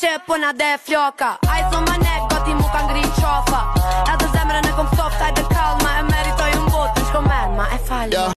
që e puna dhe fjoka floka A i thonë më ne, goti mu ka ngrinë qofa Edhe zemre në kom soft, a dhe kalma E meritoj unë botë, në shko men, ma e falma yeah.